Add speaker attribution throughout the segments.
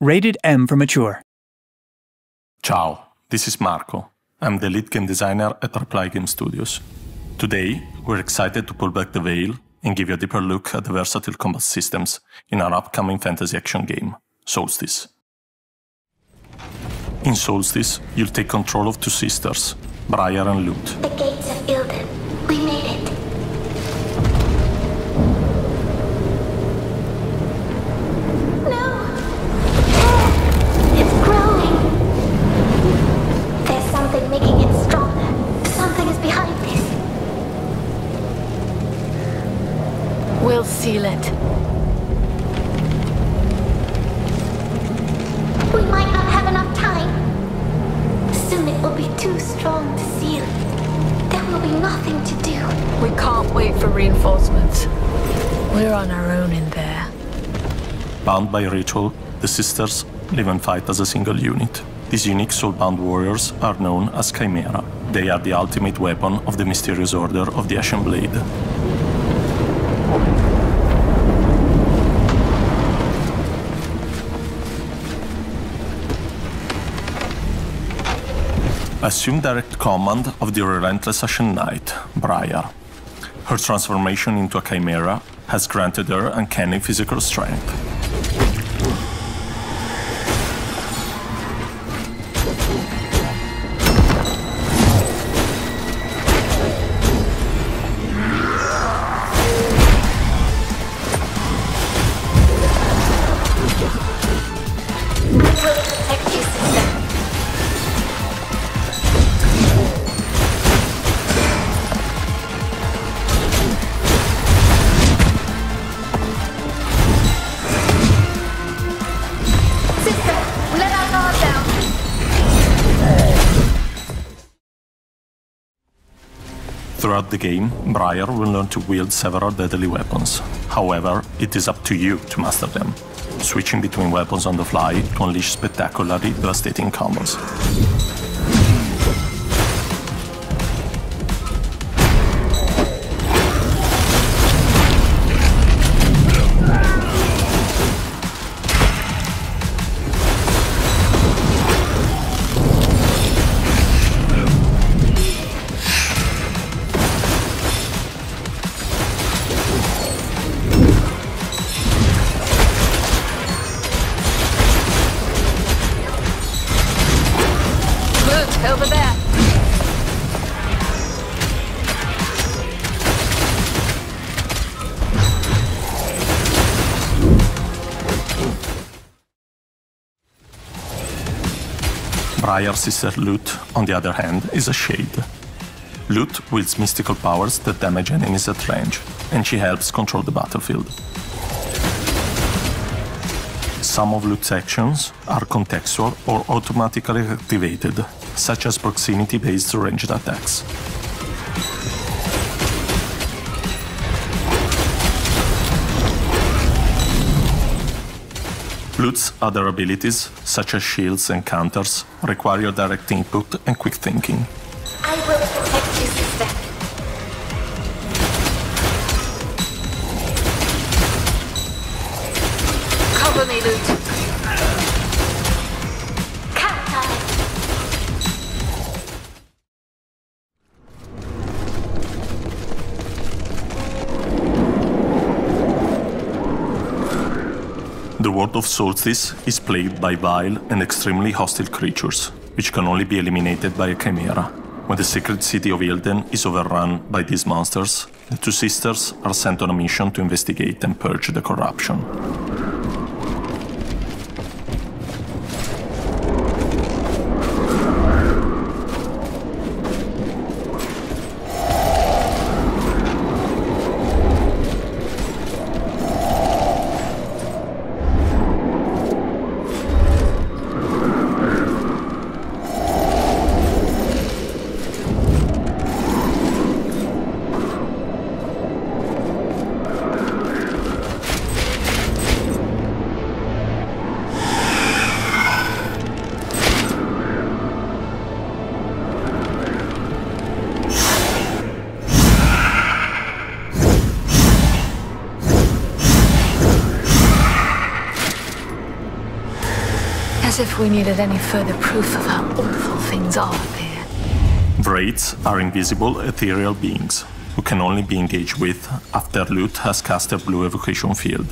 Speaker 1: Rated M for Mature.
Speaker 2: Ciao, this is Marco. I'm the lead game designer at Reply Game Studios. Today, we're excited to pull back the veil and give you a deeper look at the versatile combat systems in our upcoming fantasy action game, Soulstice. In Soulstice, you'll take control of two sisters, Briar and Lute.
Speaker 3: The gates of Ilden.
Speaker 4: We'll seal it.
Speaker 3: We might not have enough time. Soon it will be too strong to seal. There will be nothing to do.
Speaker 4: We can't wait for reinforcements. We're on our own in there.
Speaker 2: Bound by ritual, the sisters live and fight as a single unit. These unique soulbound warriors are known as Chimera. They are the ultimate weapon of the mysterious order of the Ashen Blade. Assume direct command of the relentless Ashen Knight, Briar. Her transformation into a chimera has granted her uncanny physical strength. Throughout the game, Briar will learn to wield several deadly weapons. However, it is up to you to master them, switching between weapons on the fly to unleash spectacularly devastating combos. Briar's sister Lute, on the other hand, is a shade. Lute wields mystical powers that damage enemies at range, and she helps control the battlefield. Some of Lute's actions are contextual or automatically activated, such as proximity-based ranged attacks. Lute's other abilities, such as shields and counters, require your direct input and quick thinking.
Speaker 3: I will protect you, sister.
Speaker 4: Cover me,
Speaker 2: Lute. World of Soulstice is plagued by vile and extremely hostile creatures, which can only be eliminated by a chimera. When the sacred city of Ilden is overrun by these monsters, the two sisters are sent on a mission to investigate and purge the corruption.
Speaker 4: As if we needed any further proof of how awful things are up here.
Speaker 2: Wraiths are invisible, ethereal beings who can only be engaged with after Lute has cast a blue evocation field.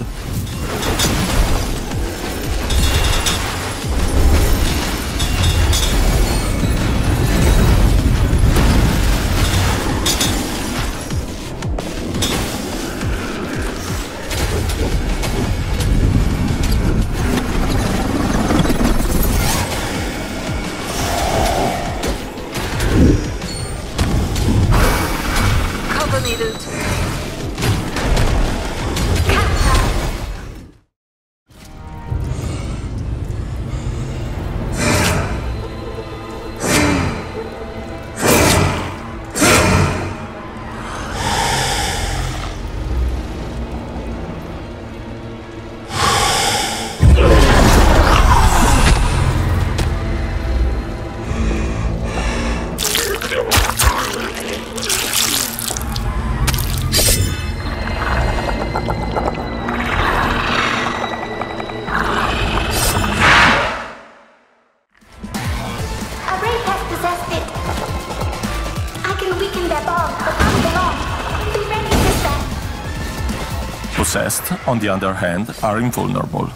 Speaker 3: Possessed,
Speaker 2: on the other hand, are invulnerable.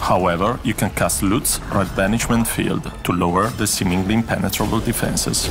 Speaker 2: However, you can cast Lute's Red Banishment Field to lower the seemingly impenetrable defenses.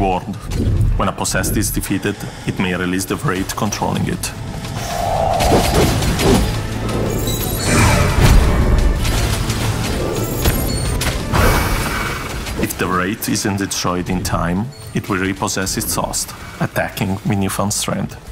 Speaker 2: Warned. When a possessed is defeated, it may release the Wraith controlling it. If the Wraith isn't destroyed in time, it will repossess its host, attacking with newfound strength.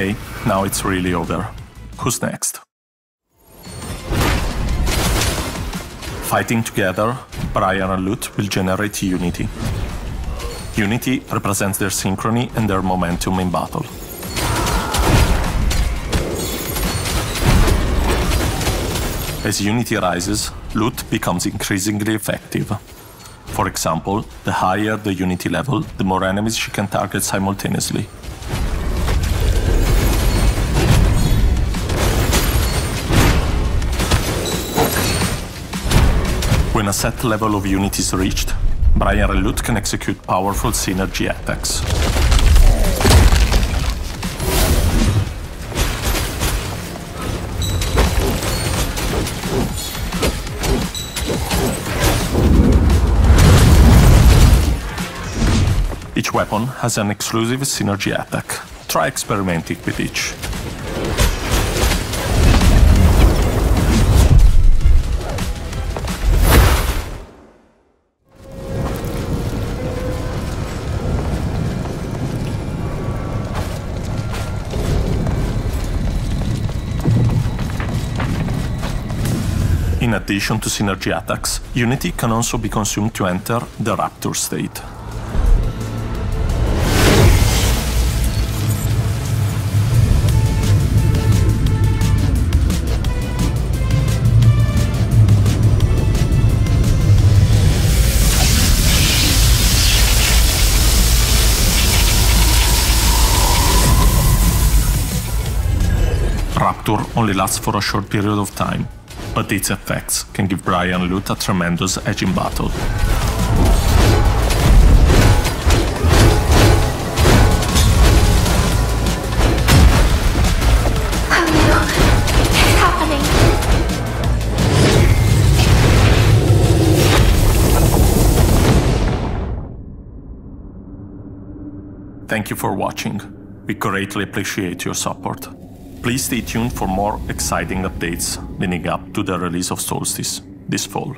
Speaker 2: Okay, now it's really over. Who's next? Fighting together, Briar and Lute will generate unity. Unity represents their synchrony and their momentum in battle. As unity rises, Lute becomes increasingly effective. For example, the higher the unity level, the more enemies she can target simultaneously. A set level of unity is reached, Briar Lute can execute powerful synergy attacks. Each weapon has an exclusive synergy attack. Try experimenting with each. In addition to synergy attacks, Unity can also be consumed to enter the Rapture state. Rapture only lasts for a short period of time, but its effects can give Briar Lute a tremendous edge in battle. Thank you for watching. We greatly appreciate your support. Please stay tuned for more exciting updates leading up to the release of Soulstice this fall.